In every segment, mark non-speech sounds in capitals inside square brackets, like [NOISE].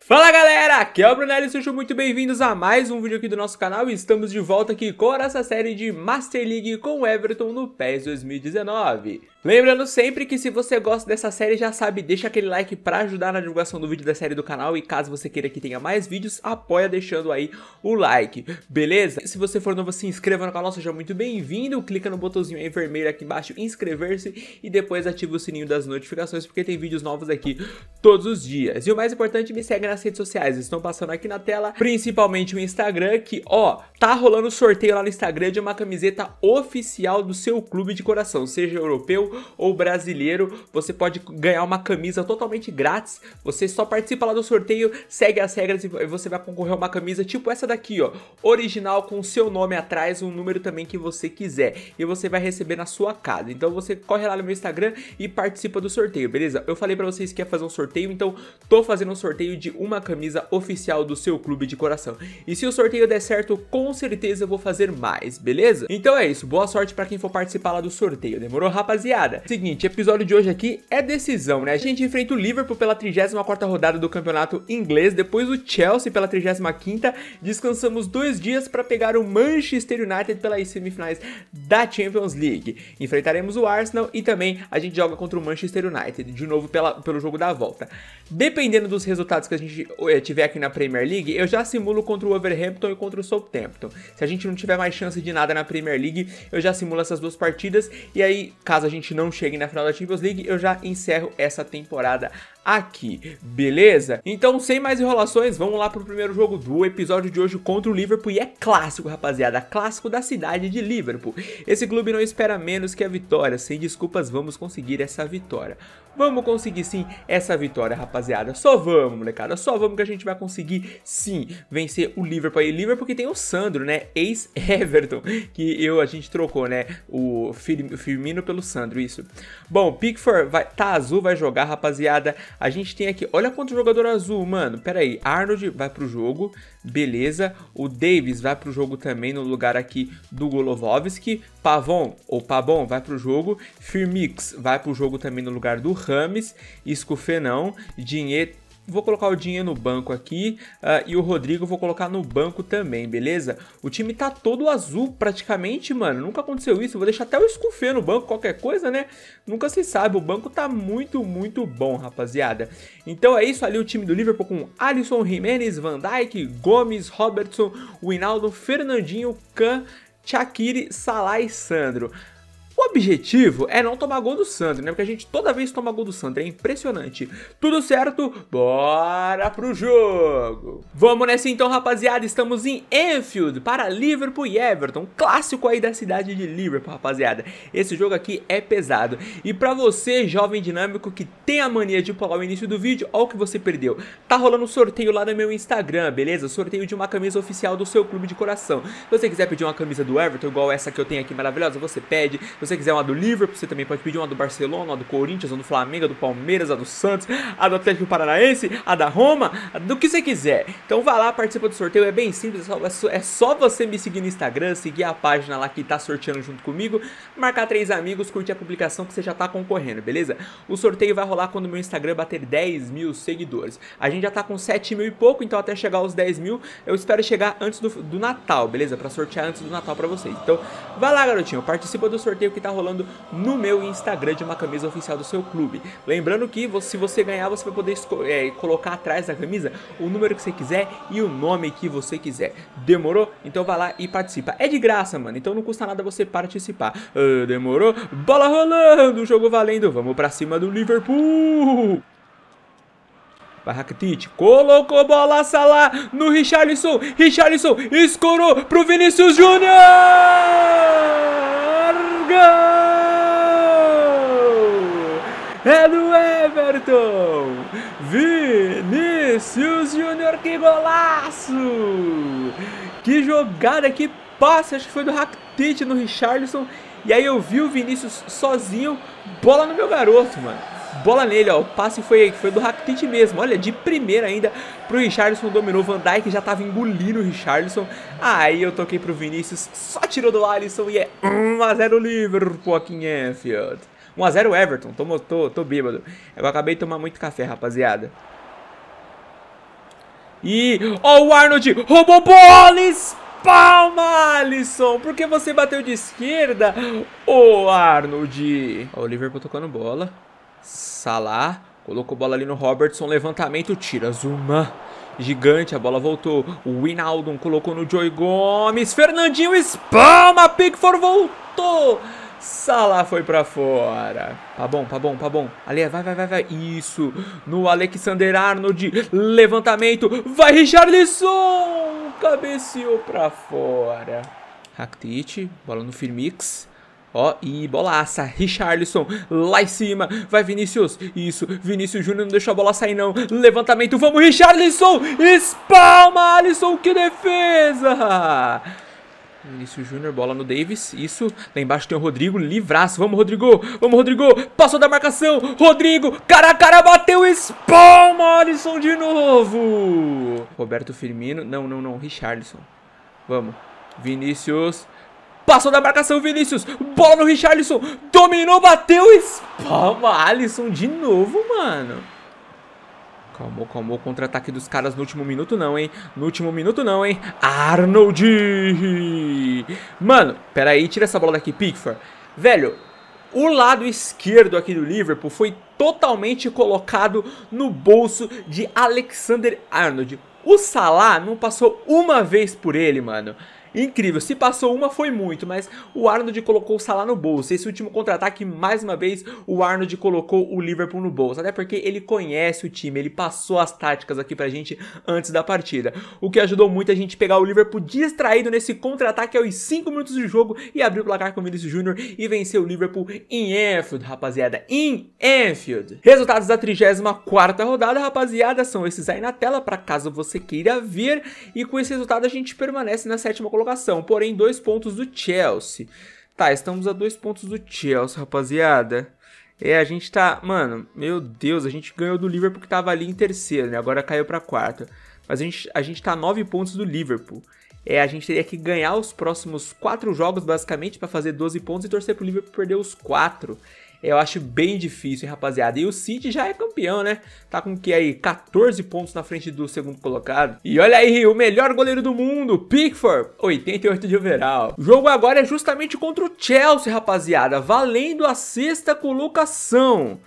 Fala galera, aqui é o Brunelli, sejam muito bem-vindos a mais um vídeo aqui do nosso canal e estamos de volta aqui com essa série de Master League com Everton no PES 2019. Lembrando sempre que se você gosta dessa série, já sabe, deixa aquele like pra ajudar na divulgação do vídeo da série do canal e caso você queira que tenha mais vídeos, apoia deixando aí o like, beleza? Se você for novo, se inscreva no canal, seja muito bem-vindo, clica no botãozinho aí vermelho aqui embaixo, inscrever-se e depois ativa o sininho das notificações porque tem vídeos novos aqui todos os dias. E o mais importante, me segue nas redes sociais, estão passando aqui na tela, principalmente o Instagram, que ó, tá rolando sorteio lá no Instagram de uma camiseta oficial do seu clube de coração, seja europeu ou brasileiro, você pode ganhar uma camisa totalmente grátis. Você só participa lá do sorteio, segue as regras e você vai concorrer a uma camisa tipo essa daqui, ó, original com seu nome atrás, um número também que você quiser, e você vai receber na sua casa. Então você corre lá no meu Instagram e participa do sorteio, beleza? Eu falei para vocês que ia fazer um sorteio, então tô fazendo um sorteio de uma camisa oficial do seu clube de coração. E se o sorteio der certo, com certeza eu vou fazer mais, beleza? Então é isso, boa sorte para quem for participar lá do sorteio. Demorou, rapaziada? Seguinte, episódio de hoje aqui é decisão, né? A gente enfrenta o Liverpool pela 34ª rodada do campeonato inglês, depois o Chelsea pela 35ª, descansamos dois dias para pegar o Manchester United pelas semifinais da Champions League. Enfrentaremos o Arsenal e também a gente joga contra o Manchester United, de novo pela, pelo jogo da volta. Dependendo dos resultados que a gente eh, tiver aqui na Premier League, eu já simulo contra o Wolverhampton e contra o Southampton. Se a gente não tiver mais chance de nada na Premier League, eu já simulo essas duas partidas e aí, caso a gente não chegue na final da Champions League, eu já encerro essa temporada aqui, beleza? Então, sem mais enrolações, vamos lá pro primeiro jogo do episódio de hoje contra o Liverpool e é clássico, rapaziada, clássico da cidade de Liverpool. Esse clube não espera menos que a vitória, sem desculpas vamos conseguir essa vitória. Vamos conseguir sim essa vitória, rapaziada. Só vamos, molecada. Só vamos que a gente vai conseguir sim vencer o Liverpool aí. Liverpool que tem o Sandro, né? Ex-Everton, que eu a gente trocou, né? O Firmino pelo Sandro, isso. Bom, Pickford vai, tá azul, vai jogar, rapaziada. A gente tem aqui, olha quanto jogador azul, mano. Pera aí, Arnold vai pro jogo, beleza. O Davis vai pro jogo também no lugar aqui do Golovovski. Pavon, ou Pabon, vai pro jogo. Firmix vai pro jogo também no lugar do Rames. Escufê não. Dinheiro Vou colocar o dinheiro no banco aqui uh, e o Rodrigo vou colocar no banco também, beleza? O time tá todo azul praticamente, mano. Nunca aconteceu isso. Vou deixar até o Scufê no banco, qualquer coisa, né? Nunca se sabe. O banco tá muito, muito bom, rapaziada. Então é isso ali o time do Liverpool com Alisson, Jimenez, Van Dijk, Gomes, Robertson, Winaldo, Fernandinho, Can, Shaqiri, Salah e Sandro. O objetivo é não tomar gol do Sandro, né? Porque a gente toda vez toma gol do Sandro, é impressionante. Tudo certo? Bora pro jogo! Vamos nessa então, rapaziada. Estamos em Enfield para Liverpool e Everton. Clássico aí da cidade de Liverpool, rapaziada. Esse jogo aqui é pesado. E pra você, jovem dinâmico, que tem a mania de pular o início do vídeo, olha o que você perdeu. Tá rolando um sorteio lá no meu Instagram, beleza? Sorteio de uma camisa oficial do seu clube de coração. Se você quiser pedir uma camisa do Everton, igual essa que eu tenho aqui maravilhosa, você pede. Você quiser uma do Liverpool, você também pode pedir uma do Barcelona, uma do Corinthians, uma do Flamengo, a do Palmeiras, a do Santos, a do Atlético Paranaense, a da Roma, a do que você quiser. Então vai lá, participa do sorteio, é bem simples, é só você me seguir no Instagram, seguir a página lá que tá sorteando junto comigo, marcar três amigos, curtir a publicação que você já tá concorrendo, beleza? O sorteio vai rolar quando meu Instagram bater 10 mil seguidores. A gente já tá com 7 mil e pouco, então até chegar aos 10 mil, eu espero chegar antes do, do Natal, beleza? Pra sortear antes do Natal pra vocês. Então vai lá, garotinho, participa do sorteio que tá rolando no meu Instagram de uma camisa oficial do seu clube. Lembrando que se você ganhar, você vai poder é, colocar atrás da camisa o número que você quiser e o nome que você quiser. Demorou? Então vai lá e participa. É de graça, mano, então não custa nada você participar. Uh, demorou? Bola rolando, jogo valendo. Vamos pra cima do Liverpool. Vai Rakitic, colocou bola Salah no Richarlison, Richarlison escorou pro Vinícius Júnior! é do Everton. Vinícius Júnior, que golaço! Que jogada, que passe, acho que foi do Rakitic no Richarlison. E aí eu vi o Vinícius sozinho, bola no meu garoto, mano. Bola nele, ó. O passe foi, foi do Rakitic mesmo. Olha, de primeira ainda pro Richardson dominou. Van Dijk já tava engolindo o Richardson. Aí eu toquei pro Vinícius, só tirou do Alisson e é 1x0 Liverpool aqui em Anfield. 1x0 Everton, tô, tô, tô bêbado. Eu acabei de tomar muito café, rapaziada. E, ó, o Arnold roubou bola, Palma, Alisson! Por que você bateu de esquerda, ô Arnold? Ó, o Liverpool tocando bola. Salah colocou bola ali no Robertson, levantamento, tira Zuma. Gigante, a bola voltou. O Winaldum colocou no Joey Gomes. Fernandinho espalma. Pickford voltou. Salah foi pra fora. Tá bom, tá bom, tá bom. Ali, vai, vai, vai, vai. Isso. No Alexander Arnold. Levantamento. Vai, Richarlison. Cabeceou pra fora. Rakitic. Bola no Firmix. Ó, e bolaça, Richarlison lá em cima, vai Vinícius, isso, Vinícius Júnior não deixou a bola sair não, levantamento, vamos Richarlison, espalma Alisson, que defesa! Vinícius Júnior, bola no Davis, isso, lá embaixo tem o Rodrigo, livraço, vamos Rodrigo, vamos Rodrigo, passou da marcação, Rodrigo, cara a cara, bateu, espalma, Alisson de novo, Roberto Firmino, não, não, não, Richarlison, vamos, Vinícius, passou da marcação, Vinícius, bola no Richarlison, dominou, bateu, espalma, Alisson de novo, mano. Calmou, calmou. Contra-ataque dos caras no último minuto não, hein? No último minuto não, hein? Arnold! Mano, pera aí. Tira essa bola daqui, Pickford. Velho, o lado esquerdo aqui do Liverpool foi totalmente colocado no bolso de Alexander Arnold. O Salah não passou uma vez por ele, mano. Incrível, se passou uma foi muito, mas o Arnold colocou o Salah no bolso. Esse último contra-ataque, mais uma vez, o Arnold colocou o Liverpool no bolso. Até porque ele conhece o time, ele passou as táticas aqui pra gente antes da partida. O que ajudou muito a gente pegar o Liverpool distraído nesse contra-ataque aos 5 minutos de jogo e abrir o placar com o Vinicius Júnior e vencer o Liverpool em Anfield, rapaziada. Em Anfield. Resultados da 34 rodada, rapaziada, são esses aí na tela, para caso você queira ver. E com esse resultado a gente permanece na sétima colocação porém dois pontos do Chelsea. Tá, estamos a dois pontos do Chelsea, rapaziada. É, a gente tá... Mano, meu Deus, a gente ganhou do Liverpool que tava ali em terceiro, né? Agora caiu pra quarta. Mas a gente, a gente tá a nove pontos do Liverpool. É, a gente teria que ganhar os próximos quatro jogos, basicamente, para fazer 12 pontos e torcer pro Liverpool perder os quatro eu acho bem difícil, hein, rapaziada. E o City já é campeão, né? Tá com que aí 14 pontos na frente do segundo colocado. E olha aí, o melhor goleiro do mundo, Pickford, 88 de overall. O jogo agora é justamente contra o Chelsea, rapaziada, valendo a sexta colocação.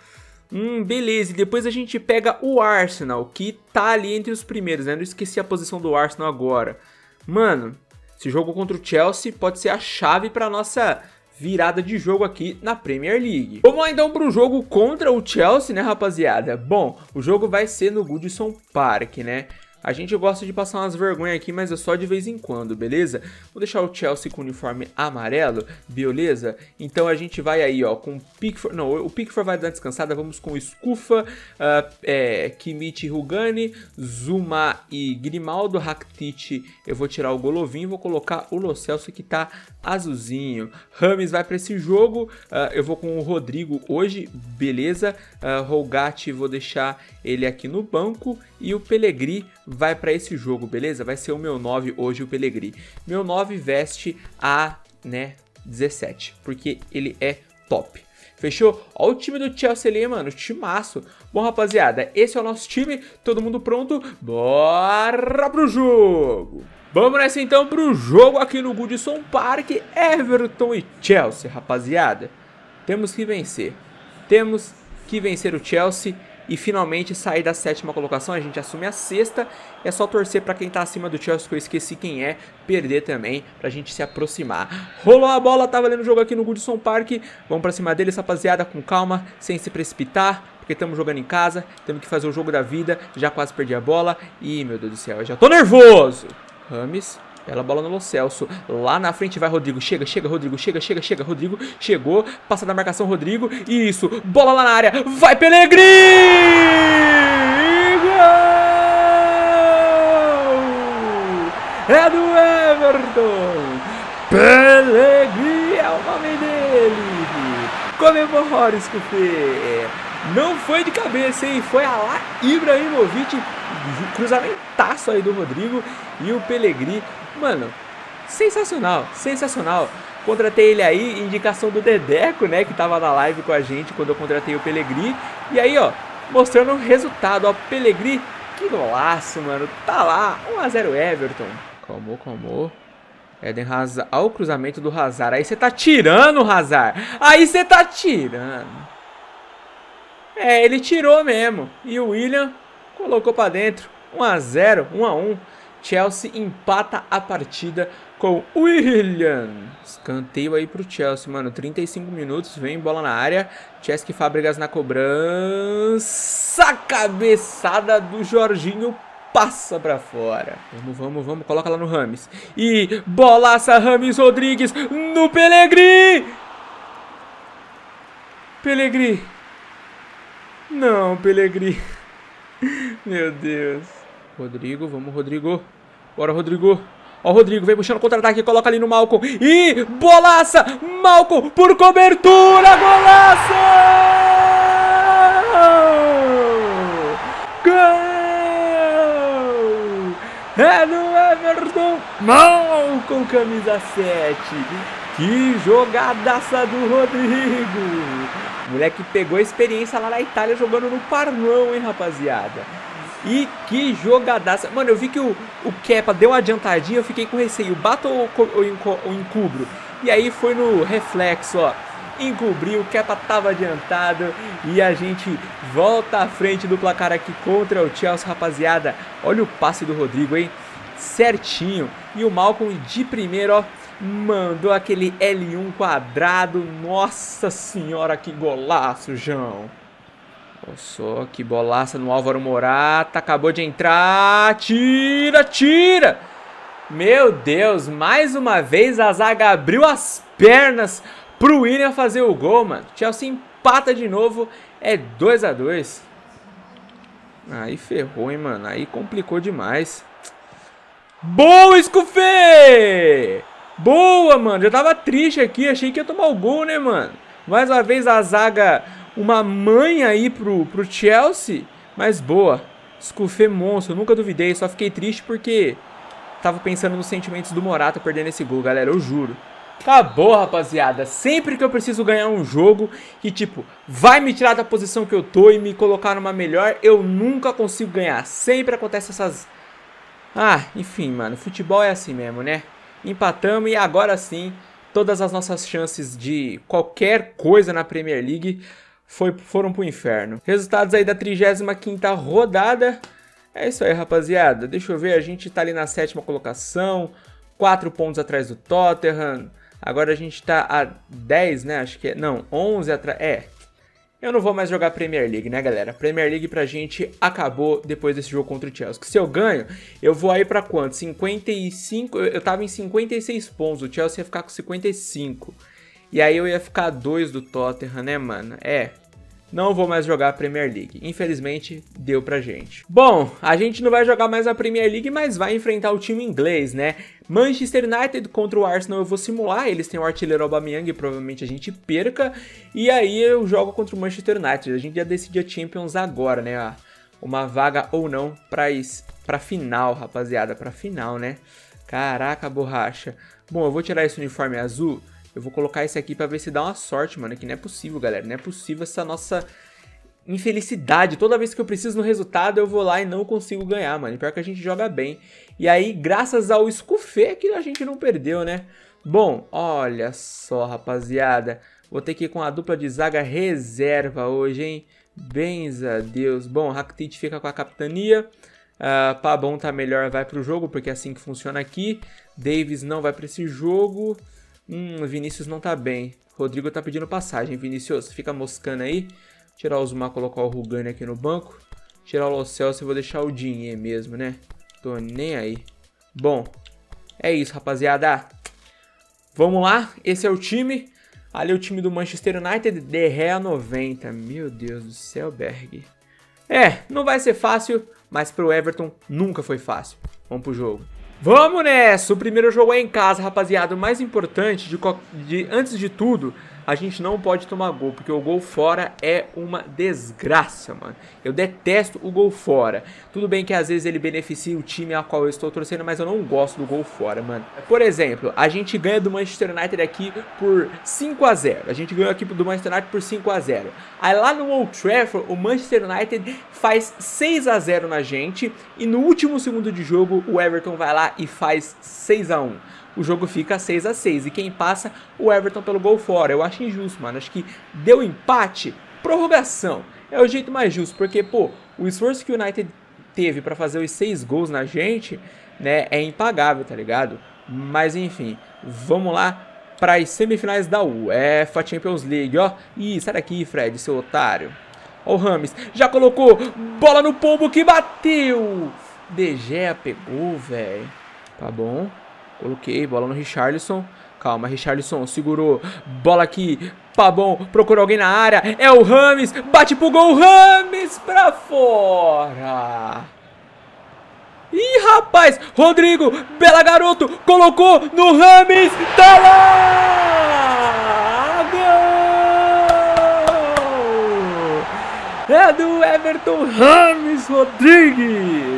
Hum, beleza. E depois a gente pega o Arsenal, que tá ali entre os primeiros, né? Não esqueci a posição do Arsenal agora. Mano, esse jogo contra o Chelsea pode ser a chave para nossa virada de jogo aqui na Premier League. Vamos lá então para o jogo contra o Chelsea, né, rapaziada? Bom, o jogo vai ser no Goodison Park, né? A gente gosta de passar umas vergonhas aqui, mas é só de vez em quando, beleza? Vou deixar o Chelsea com o uniforme amarelo, beleza? Então a gente vai aí, ó, com o Pickford... Não, o Pickford vai dar descansada, vamos com o Scufa, uh, é, Kimmich Rugani, Zuma e Grimaldo, Rakitic, eu vou tirar o Golovin, vou colocar o Lo Celso que tá azulzinho. Rames vai para esse jogo, uh, eu vou com o Rodrigo hoje, beleza? Uh, Rolgatti, vou deixar ele aqui no banco e o Pellegrini vai para esse jogo, beleza? Vai ser o meu 9 hoje, o Pellegrini. Meu 9 veste a, né, 17, porque ele é top. Fechou? Ó o time do Chelsea ali, mano, timaço. Bom, rapaziada, esse é o nosso time, todo mundo pronto? Bora pro jogo! Vamos nessa então pro jogo aqui no Goodison Park, Everton e Chelsea, rapaziada. Temos que vencer. Temos que vencer o Chelsea e finalmente sair da sétima colocação. A gente assume a sexta. É só torcer para quem tá acima do Chelsea, que eu esqueci quem é, perder também, pra gente se aproximar. Rolou a bola, tá valendo o jogo aqui no Goodson Park. Vamos pra cima deles, rapaziada, com calma, sem se precipitar. Porque estamos jogando em casa, temos que fazer o jogo da vida. Já quase perdi a bola. Ih, meu Deus do céu, eu já tô nervoso. Rames, Bela bola no Lo Celso. Lá na frente vai Rodrigo. Chega, chega, Rodrigo. Chega, chega, chega. Rodrigo chegou. Passa da marcação, Rodrigo. Isso. Bola lá na área. Vai, Pelegrini! Gol! É do Everton. Pelegrini é o nome dele. Comemore, Scufê. Não foi de cabeça, hein? Foi a lá Ibrahimovic, cruzamentaço aí do Rodrigo e o Pellegrini. Mano, sensacional, sensacional. Contratei ele aí, indicação do Dedeco, né, que tava na live com a gente quando eu contratei o Pellegrini. E aí, ó, mostrando o resultado, ó, Pellegrini, que golaço, mano. Tá lá, 1x0 Everton. Calmou, calmou. Eden Hazard, olha o cruzamento do Hazard. Aí você tá tirando, Hazard. Aí você tá tirando. É, ele tirou mesmo. E o William colocou pra dentro. 1x0, 1x1. Chelsea empata a partida com o William. Escanteio aí pro Chelsea, mano. 35 minutos, vem bola na área. Chesky Fábricas na cobrança. Cabeçada do Jorginho passa pra fora. Vamos, vamos, vamos. Coloca lá no Rames. E bolaça Rames Rodrigues no Pelegri. Pelegri. Não, Pelegri. [LAUGHS] Meu Deus. Rodrigo, vamos, Rodrigo. Bora, Rodrigo. Ó, o Rodrigo vem puxando contra-ataque, coloca ali no Malcom. E bolaça! Malcom por cobertura! Golaço! Gol! É do Everton! Malcom, camisa 7. Que jogadaça do Rodrigo! moleque pegou a experiência lá na Itália jogando no Parmão, hein, rapaziada? E que jogadaça. Mano, eu vi que o, o Kepa deu uma adiantadinha, eu fiquei com receio. Bato ou, ou, encubro? E aí foi no reflexo, ó. Encobriu, o Kepa tava adiantado e a gente volta à frente do placar aqui contra o Chelsea, rapaziada. Olha o passe do Rodrigo, hein? Certinho. E o Malcolm de primeiro, ó, mandou aquele L1 quadrado. Nossa senhora, que golaço, João. Só que bolaça no Álvaro Morata. Acabou de entrar. Tira, tira. Meu Deus, mais uma vez a zaga abriu as pernas pro William fazer o gol, mano. Chelsea empata de novo. É 2 a 2 Aí ferrou, hein, mano. Aí complicou demais. Boa, Scufê! Boa, mano. Já tava triste aqui. Achei que ia tomar o gol, né, mano? Mais uma vez a zaga uma mãe aí pro, pro Chelsea, mas boa. Scufê monstro, nunca duvidei, só fiquei triste porque tava pensando nos sentimentos do Morata perdendo esse gol, galera, eu juro. Acabou, rapaziada. Sempre que eu preciso ganhar um jogo que, tipo, vai me tirar da posição que eu tô e me colocar numa melhor, eu nunca consigo ganhar. Sempre acontece essas... Ah, enfim, mano, futebol é assim mesmo, né? Empatamos e agora sim, todas as nossas chances de qualquer coisa na Premier League foi, foram pro inferno. Resultados aí da 35ª rodada. É isso aí, rapaziada. Deixa eu ver, a gente tá ali na sétima colocação, 4 pontos atrás do Tottenham. Agora a gente tá a 10, né? Acho que é. Não, 11 atrás. É. Eu não vou mais jogar Premier League, né, galera? Premier League pra gente acabou depois desse jogo contra o Chelsea. Se eu ganho, eu vou aí pra quanto? 55. Eu tava em 56 pontos, o Chelsea ia ficar com 55. E aí eu ia ficar dois do Tottenham, né, mano? É. Não vou mais jogar a Premier League. Infelizmente, deu pra gente. Bom, a gente não vai jogar mais a Premier League, mas vai enfrentar o time inglês, né? Manchester United contra o Arsenal eu vou simular. Eles têm o artilheiro Aubameyang e provavelmente a gente perca. E aí eu jogo contra o Manchester United. A gente já decide a Champions agora, né? Uma vaga ou não pra, pra final, rapaziada. Pra final, né? Caraca, borracha. Bom, eu vou tirar esse uniforme azul eu vou colocar esse aqui pra ver se dá uma sorte, mano. Que não é possível, galera. Não é possível essa nossa infelicidade. Toda vez que eu preciso no resultado, eu vou lá e não consigo ganhar, mano. pior que a gente joga bem. E aí, graças ao Scufê, que a gente não perdeu, né? Bom, olha só, rapaziada. Vou ter que ir com a dupla de zaga reserva hoje, hein? Bens a Deus. Bom, Rakitic fica com a capitania. Uh, Pabon tá melhor, vai pro jogo, porque é assim que funciona aqui. Davis não vai para esse jogo. Hum, Vinícius não tá bem. Rodrigo tá pedindo passagem. Vinícius, fica moscando aí. Tirar o Zuma, colocar o Rugani aqui no banco. Tirar o Lo Celso e vou deixar o dinheiro mesmo, né? Tô nem aí. Bom, é isso, rapaziada. Vamos lá, esse é o time. Ali é o time do Manchester United, De Gea 90. Meu Deus do céu, Berg. É, não vai ser fácil, mas pro Everton nunca foi fácil. Vamos pro jogo. Vamos nessa! O primeiro jogo é em casa, rapaziada. O mais importante, de, de, antes de tudo, a gente não pode tomar gol, porque o gol fora é uma desgraça, mano. Eu detesto o gol fora. Tudo bem que às vezes ele beneficia o time a qual eu estou torcendo, mas eu não gosto do gol fora, mano. Por exemplo, a gente ganha do Manchester United aqui por 5 a 0 A gente ganhou aqui do Manchester United por 5 a 0 Aí lá no Old Trafford, o Manchester United faz 6 a 0 na gente. E no último segundo de jogo, o Everton vai lá e faz 6 a 1 o jogo fica 6 a 6 E quem passa, o Everton pelo gol fora. Eu acho injusto, mano. Acho que deu empate, prorrogação. É o jeito mais justo, porque, pô, o esforço que o United teve para fazer os 6 gols na gente, né, é impagável, tá ligado? Mas enfim, vamos lá para as semifinais da UEFA Champions League, ó. Ih, sai daqui, Fred, seu otário. Ó o Rames, já colocou bola no pombo que bateu. Gea pegou, velho. Tá bom. Coloquei, bola no Richarlison. Calma, Richarlison segurou. Bola aqui. Pabon procurou alguém na área. É o Rames. Bate pro gol. Rames pra fora. Ih, rapaz. Rodrigo. Bela garoto. Colocou no Rames. Tá lá. Gol. É do Everton Rames Rodrigues.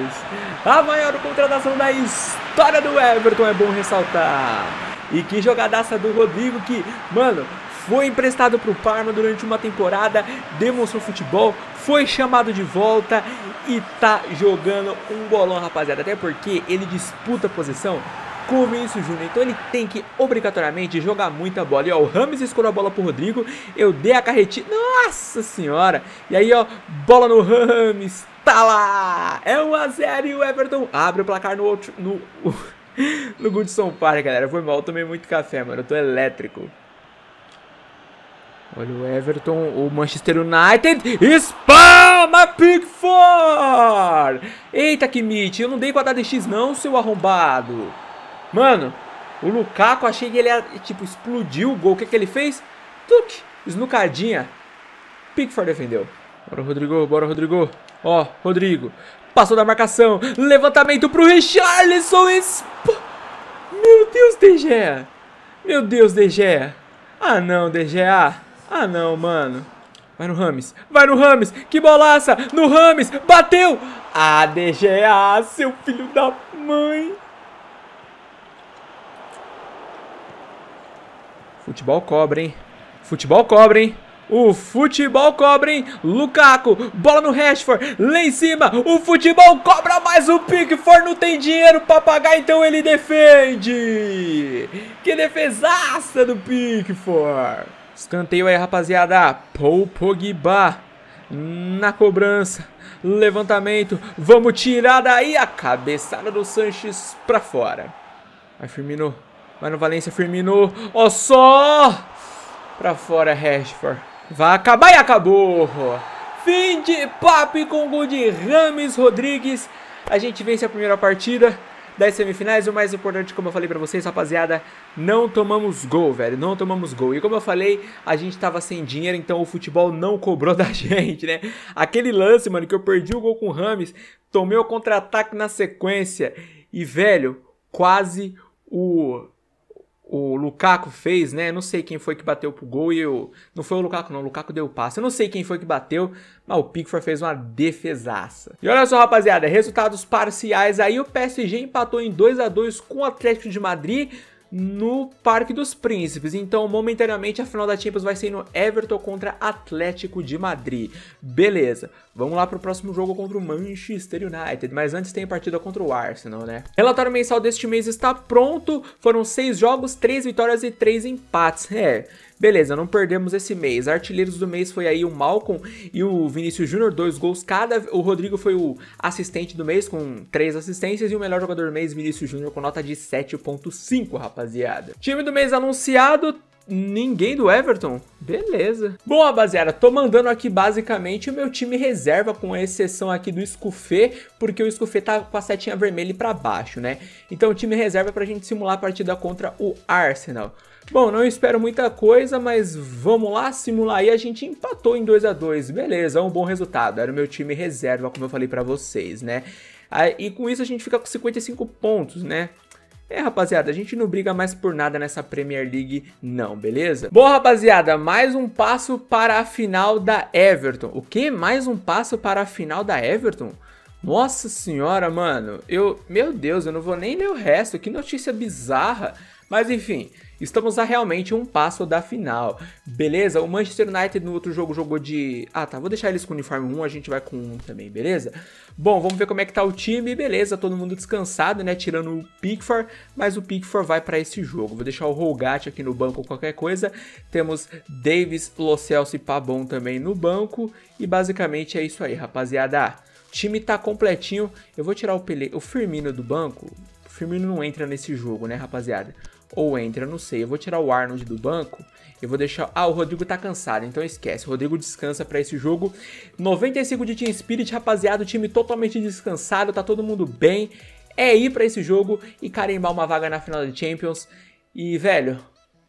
A maior contratação da história do Everton, é bom ressaltar. E que jogadaça do Rodrigo que, mano, foi emprestado para o Parma durante uma temporada, demonstrou futebol, foi chamado de volta e tá jogando um bolão, rapaziada. Até porque ele disputa posição com o Vinícius Júnior. Então ele tem que obrigatoriamente jogar muita bola. E ó, o Rames escolheu a bola pro Rodrigo. Eu dei a carretinha. Nossa senhora! E aí, ó, bola no Rames. Tá lá! É 1x0 e o Everton abre o placar no outro. No, [LAUGHS] no Goodson Park, galera. Foi mal, tomei muito café, mano. Eu tô elétrico. Olha o Everton, o Manchester United. Spalma Pickford! Eita, Kimmich, eu não dei quadrado de X não, seu arrombado. Mano, o Lukaku, achei que ele tipo, explodiu o gol. O que, que ele fez? Tuc, esnucadinha. Pickford defendeu. Bora, Rodrigo, bora, Rodrigo. Ó, Rodrigo. Passou da marcação. Levantamento pro Richarlison. Meu Deus, De. Meu Deus, De. Ah, não, De. Ah, não, mano. Vai no Rames. Vai no Rames. Que bolaça. No Rames. Bateu. Ah, De seu filho da mãe. Futebol cobra, hein? Futebol cobra, hein? O futebol cobra, hein? Lukaku, bola no Rashford, lá em cima, o futebol cobra, mas o Pickford não tem dinheiro pra pagar, então ele defende. Que defesaça do Pickford. Escanteio aí, rapaziada. Paul Pogba na cobrança. Levantamento. Vamos tirar daí a cabeçada do Sanches pra fora. Vai, Firmino. Vai no Valência, Firmino. Ó só! Pra fora, Rashford. Vai acabar e acabou. Fim de papo com o gol de Rames Rodrigues. A gente vence a primeira partida das semifinais. O mais importante, como eu falei pra vocês, rapaziada, não tomamos gol, velho. Não tomamos gol. E como eu falei, a gente tava sem dinheiro, então o futebol não cobrou [LAUGHS] da gente, né? Aquele lance, mano, que eu perdi o gol com o Rames, tomei o contra-ataque na sequência. E, velho, quase o o Lukaku fez, né? Não sei quem foi que bateu pro gol e eu... Não foi o Lukaku não, o Lukaku deu o passe. Eu não sei quem foi que bateu, mas o Pickford fez uma defesaça. E olha só, rapaziada, resultados parciais aí. O PSG empatou em 2 a 2 com o Atlético de Madrid no Parque dos Príncipes. Então, momentaneamente, a final da Champions vai ser no Everton contra Atlético de Madrid. Beleza, vamos lá para o próximo jogo contra o Manchester United. Mas antes tem a partida contra o Arsenal, né? Relatório mensal deste mês está pronto. Foram seis jogos, três vitórias e três empates. É, Beleza, não perdemos esse mês. Artilheiros do mês foi aí o Malcolm e o Vinícius Júnior, dois gols cada. O Rodrigo foi o assistente do mês com três assistências e o melhor jogador do mês, Vinícius Júnior, com nota de 7.5, rapaziada. Time do mês anunciado, Ninguém do Everton? Beleza. Bom, rapaziada, tô mandando aqui basicamente o meu time reserva, com exceção aqui do Scufê, porque o Scufê tá com a setinha vermelha para baixo, né? Então o time reserva pra gente simular a partida contra o Arsenal. Bom, não espero muita coisa, mas vamos lá simular aí. A gente empatou em 2 a 2 beleza, é um bom resultado. Era o meu time reserva, como eu falei pra vocês, né? E com isso a gente fica com 55 pontos, né? É, rapaziada, a gente não briga mais por nada nessa Premier League, não, beleza? Bom, rapaziada, mais um passo para a final da Everton. O que? Mais um passo para a final da Everton? Nossa senhora, mano, eu... Meu Deus, eu não vou nem ler o resto, que notícia bizarra. Mas enfim, estamos a realmente um passo da final. Beleza? O Manchester United no outro jogo jogou de... Ah, tá, vou deixar eles com uniforme 1, a gente vai com 1 também, beleza? Bom, vamos ver como é que tá o time. Beleza, todo mundo descansado, né? Tirando o Pickford, mas o Pickford vai para esse jogo. Vou deixar o Rolgat aqui no banco qualquer coisa. Temos Davis, Lo Celso e Pabon também no banco. E basicamente é isso aí, rapaziada. Time tá completinho. Eu vou tirar o, Pele... o Firmino do banco. O Firmino não entra nesse jogo, né, rapaziada? Ou entra, não sei. Eu vou tirar o Arnold do banco. Eu vou deixar... Ah, o Rodrigo tá cansado, então esquece. O Rodrigo descansa para esse jogo. 95 de Team Spirit, rapaziada. O time totalmente descansado, tá todo mundo bem. É ir para esse jogo e carimbar uma vaga na final da Champions. E, velho,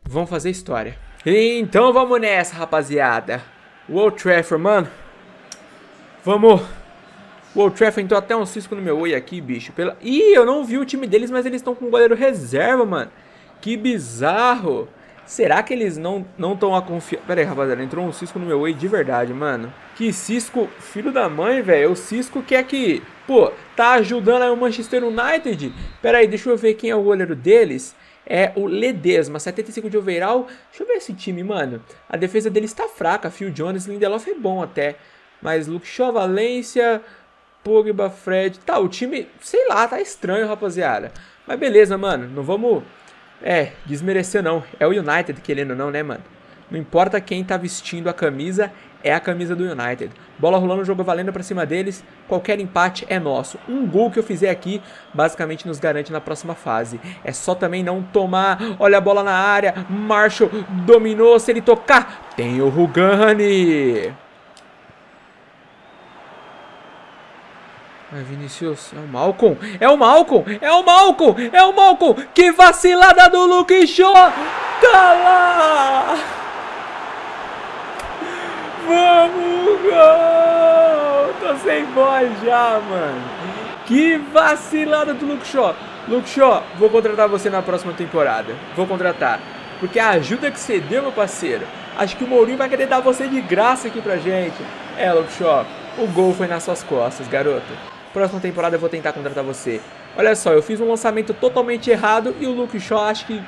vamos fazer história. Então vamos nessa, rapaziada. O Old Trafford, mano. Vamos... O Old Trafford entrou até um cisco no meu oi aqui, bicho. Pela... Ih, eu não vi o time deles, mas eles estão com um goleiro reserva, mano. Que bizarro. Será que eles não estão a confiar... Pera aí, rapaziada. Entrou um Cisco no meu Way de verdade, mano. Que Cisco, filho da mãe, velho. É o Cisco que é que, pô, tá ajudando aí o Manchester United. Pera aí, deixa eu ver quem é o goleiro deles. É o Ledesma, 75 de overall. Deixa eu ver esse time, mano. A defesa deles tá fraca. Phil Jones, Lindelof é bom até. Mas Luke Shaw, Valência, Pogba, Fred... Tá, o time, sei lá, tá estranho, rapaziada. Mas beleza, mano. Não vamos é, desmerecer não. É o United, querendo ou não, né, mano? Não importa quem tá vestindo a camisa, é a camisa do United. Bola rolando, jogo valendo pra cima deles. Qualquer empate é nosso. Um gol que eu fizer aqui, basicamente nos garante na próxima fase. É só também não tomar. Olha a bola na área. Marshall dominou. Se ele tocar, tem o Rugani. É Vinicius, é o Malcolm, é o Malcolm, é o Malcolm, é o Malcolm, que vacilada do Luke Shaw, tá lá, vamos gol, tô sem voz já, mano, que vacilada do Luke Shaw, Luke Shaw, vou contratar você na próxima temporada, vou contratar, porque a ajuda que você deu, meu parceiro, acho que o Mourinho vai querer dar você de graça aqui pra gente, é, Luke Shaw, o gol foi nas suas costas, garoto. Próxima temporada eu vou tentar contratar você. Olha só, eu fiz um lançamento totalmente errado e o Luke Shaw acho que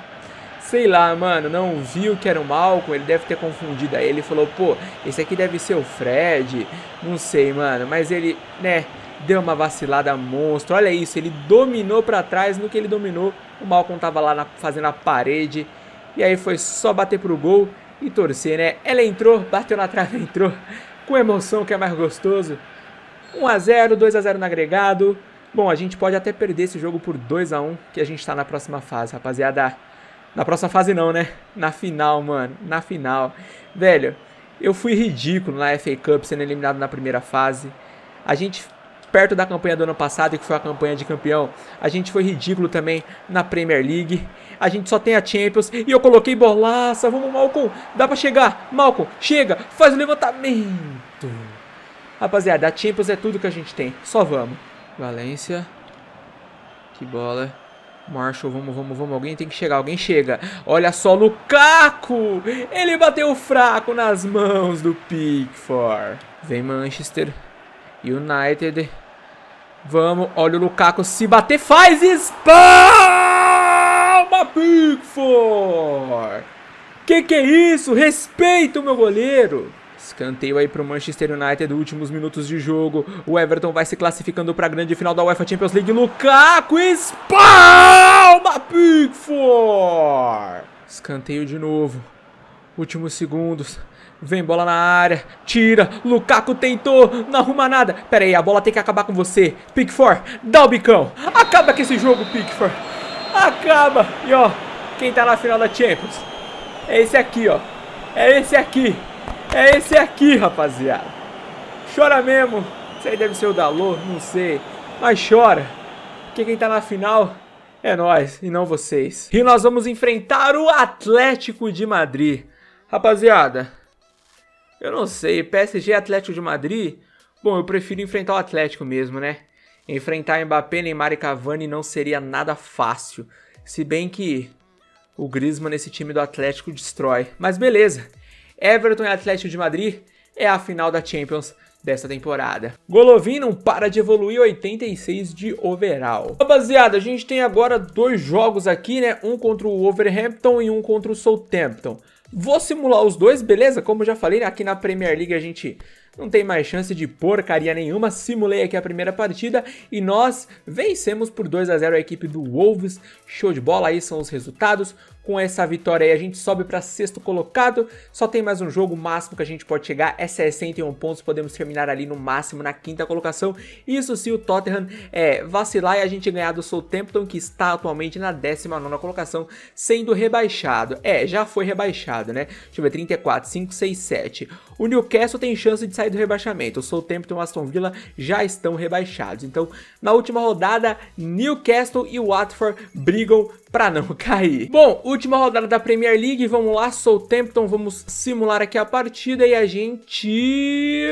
sei lá, mano, não viu que era o Malcolm, ele deve ter confundido aí. Ele falou, pô, esse aqui deve ser o Fred. Não sei, mano, mas ele, né, deu uma vacilada monstro. Olha isso, ele dominou para trás, no que ele dominou, o Malcolm tava lá na, fazendo a parede. E aí foi só bater pro gol e torcer, né? Ela entrou, bateu na trave, [LAUGHS] entrou. Com emoção, que é mais gostoso. 1 a 0 2 a 0 no agregado. Bom, a gente pode até perder esse jogo por 2 a 1 que a gente tá na próxima fase, rapaziada. Na próxima fase não, né? Na final, mano. Na final. Velho, eu fui ridículo na FA Cup sendo eliminado na primeira fase. A gente, perto da campanha do ano passado, que foi a campanha de campeão, a gente foi ridículo também na Premier League. A gente só tem a Champions. E eu coloquei bolaça. Vamos, Malcolm. Dá pra chegar. Malcolm, chega. Faz o levantamento. Rapaziada, a Champions é tudo que a gente tem. Só vamos. Valência. Que bola. Marshall, vamos, vamos, vamos. Alguém tem que chegar, alguém chega. Olha só, Lukaku! Ele bateu fraco nas mãos do Pickford. Vem Manchester. United. Vamos, olha o Lukaku se bater, faz espalma Pickford! Que que é isso? Respeita o meu goleiro! Escanteio aí para o Manchester United, últimos minutos de jogo. O Everton vai se classificando para a grande final da UEFA Champions League. Lukaku espalma Pickford. Escanteio de novo. Últimos segundos. Vem bola na área, tira, Lukaku tentou, não arruma nada. Pera aí, a bola tem que acabar com você. Pickford, dá o bicão. Acaba com esse jogo, Pickford. Acaba. E ó, quem tá na final da Champions? É esse aqui, ó. É esse aqui. É esse aqui, rapaziada. Chora mesmo. Isso aí deve ser o Dalô, não sei. Mas chora. Porque quem tá na final é nós e não vocês. E nós vamos enfrentar o Atlético de Madrid. Rapaziada, eu não sei. PSG Atlético de Madrid. Bom, eu prefiro enfrentar o Atlético mesmo, né? Enfrentar Mbappé, Neymar e Cavani não seria nada fácil. Se bem que o Griezmann nesse time do Atlético destrói. Mas beleza. Everton e Atlético de Madrid é a final da Champions dessa temporada. Golovin não para de evoluir 86 de overall. Rapaziada, a gente tem agora dois jogos aqui, né? Um contra o Wolverhampton e um contra o Southampton. Vou simular os dois, beleza? Como já falei, aqui na Premier League a gente não tem mais chance de porcaria nenhuma. Simulei aqui a primeira partida e nós vencemos por 2 a 0 a equipe do Wolves. Show de bola, aí são os resultados. Com essa vitória aí a gente sobe para sexto colocado. Só tem mais um jogo, máximo que a gente pode chegar é 61 pontos. Podemos terminar ali no máximo na quinta colocação. Isso se o Tottenham é, vacilar e a gente ganhar do Southampton, que está atualmente na 19 colocação, sendo rebaixado. É, já foi rebaixado, né? Deixa eu ver, 34, 5, 6, 7. O Newcastle tem chance de sair do rebaixamento. O Southampton e o Aston Villa já estão rebaixados. Então, na última rodada, Newcastle e Watford brigam para não [LAUGHS] cair. Bom, última rodada da Premier League, vamos lá, Southampton, vamos simular aqui a partida e a gente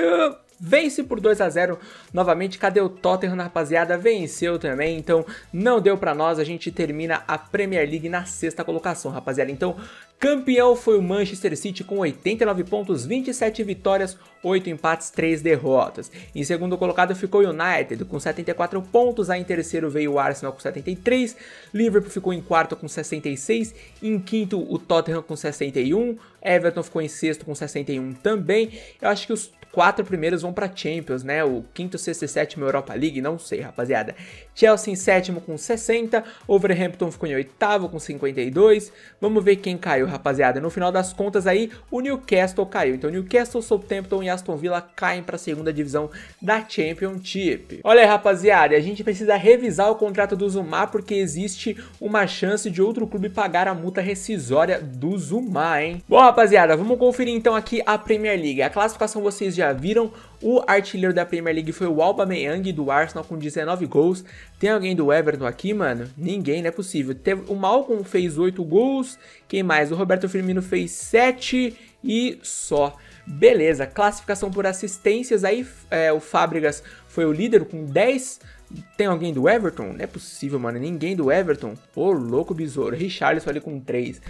vence por 2 a 0 novamente. Cadê o Tottenham, rapaziada? Venceu também, então não deu para nós. A gente termina a Premier League na sexta colocação, rapaziada. Então, campeão foi o Manchester City com 89 pontos, 27 vitórias, 8 empates, 3 derrotas. Em segundo colocado ficou o United com 74 pontos, aí em terceiro veio o Arsenal com 73, Liverpool ficou em quarto com 66, em quinto o Tottenham com 61, Everton ficou em sexto com 61 também. Eu acho que os quatro primeiros vão para Champions, né? O quinto, sexto e sétimo Europa League, não sei, rapaziada. Chelsea em sétimo com 60, Overhampton ficou em oitavo com 52. Vamos ver quem caiu, rapaziada. No final das contas aí, o Newcastle caiu. Então Newcastle, Southampton e Aston Villa caem para a segunda divisão da Championship. Olha aí, rapaziada, a gente precisa revisar o contrato do Zuma porque existe uma chance de outro clube pagar a multa rescisória do Zuma, hein? Bom, rapaziada, vamos conferir então aqui a Premier League. A classificação vocês já viram, o artilheiro da Premier League foi o Aubameyang do Arsenal com 19 gols. Tem alguém do Everton aqui, mano? Ninguém, não é possível. Teve, o Malcolm fez 8 gols. Quem mais? O Roberto Firmino fez 7 e só. Beleza, classificação por assistências. Aí é, o Fábricas foi o líder com 10 tem alguém do Everton? Não é possível, mano. Ninguém do Everton. Ô, louco besouro. Richarlison ali com 3.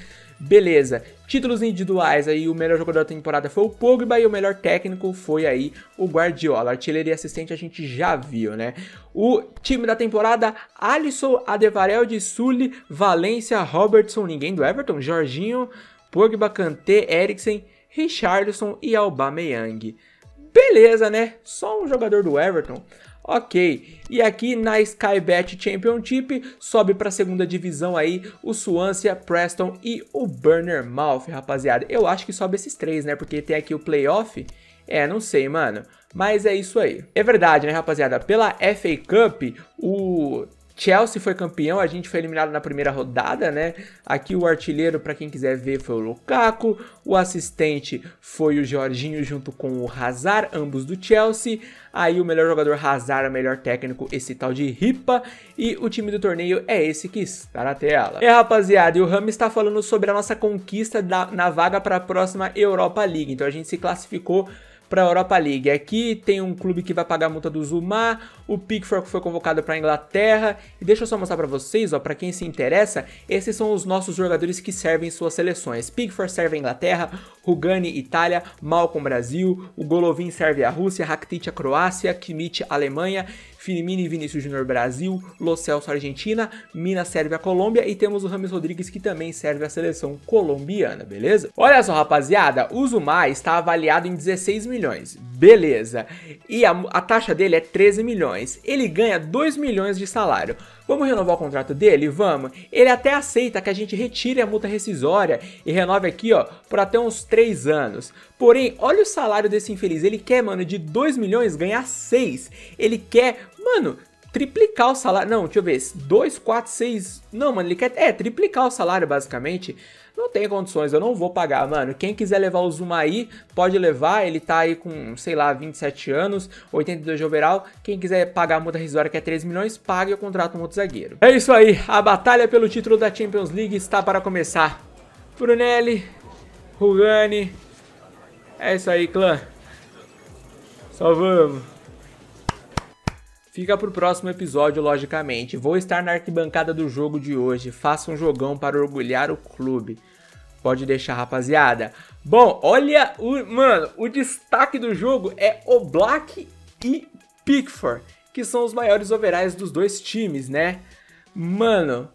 Beleza. Títulos individuais aí, o melhor jogador da temporada foi o Pogba e o melhor técnico foi aí o Guardiola. Artilheiro e assistente a gente já viu, né? O time da temporada, Alisson, Adevarel Sully, Valência, Robertson, ninguém do Everton, Jorginho, Pogba, Kanté, Eriksen, Richarlison e Aubameyang. Beleza, né? Só um jogador do Everton. Ok, e aqui na Skybet Championship sobe para a segunda divisão aí o Swansea, Preston e o Burner Mouth, rapaziada. Eu acho que sobe esses três, né? Porque tem aqui o playoff. É, não sei, mano. Mas é isso aí. É verdade, né, rapaziada? Pela FA Cup, o Chelsea foi campeão, a gente foi eliminado na primeira rodada, né? Aqui o artilheiro, para quem quiser ver, foi o Lukaku, o assistente foi o Jorginho junto com o Hazard, ambos do Chelsea. Aí o melhor jogador Hazard, o melhor técnico, esse tal de Ripa. E o time do torneio é esse que está na tela. É, rapaziada, e o Rami está falando sobre a nossa conquista da, na vaga para a próxima Europa League. Então a gente se classificou para a Europa League. Aqui tem um clube que vai pagar a multa do Zuma, o Pickford foi convocado para a Inglaterra. E deixa eu só mostrar para vocês, ó, para quem se interessa, esses são os nossos jogadores que servem suas seleções. Pickford serve a Inglaterra, Rugani Itália, Malcolm Brasil, o Golovin serve a Rússia, Rakitic a Croácia, Kimmich Alemanha, Firmino e Vinícius Júnior Brasil, Lo Celso Argentina, Minas serve a Colômbia e temos o Rames Rodrigues que também serve a seleção colombiana, beleza? Olha só, rapaziada, o Zuma está avaliado em 16 milhões, beleza? E a, a taxa dele é 13 milhões. Ele ganha 2 milhões de salário. Vamos renovar o contrato dele? Vamos. Ele até aceita que a gente retire a multa rescisória e renove aqui, ó, por até uns 3 anos. Porém, olha o salário desse infeliz. Ele quer, mano, de 2 milhões ganhar 6. Ele quer, mano, triplicar o salário. Não, deixa eu ver. 2, 4, 6. Não, mano, ele quer. É, triplicar o salário, basicamente. Não tem condições, eu não vou pagar, mano. Quem quiser levar o Zuma aí, pode levar. Ele tá aí com, sei lá, 27 anos, 82 de overall. Quem quiser pagar a multa rescisória, que é 3 milhões, pague o contrato um outro zagueiro. É isso aí, a batalha pelo título da Champions League está para começar. Brunelli, Rugani. É isso aí, clã. Só vamos. Fica pro próximo episódio, logicamente. Vou estar na arquibancada do jogo de hoje. Faça um jogão para orgulhar o clube. Pode deixar, rapaziada. Bom, olha o. Mano, o destaque do jogo é o Black e Pickford, que são os maiores overalls dos dois times, né? Mano,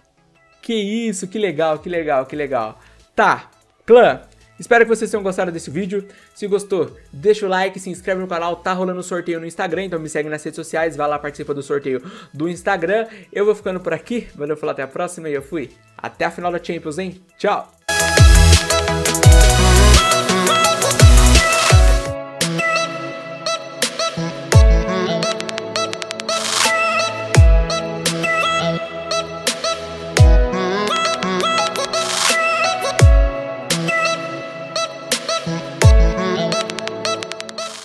que isso, que legal, que legal, que legal. Tá, clã, espero que vocês tenham gostado desse vídeo. Se gostou, deixa o like, se inscreve no canal, tá rolando sorteio no Instagram, então me segue nas redes sociais, vai lá, participa do sorteio do Instagram. Eu vou ficando por aqui, valeu, falou, até a próxima e eu fui. Até a final da Champions, hein? Tchau!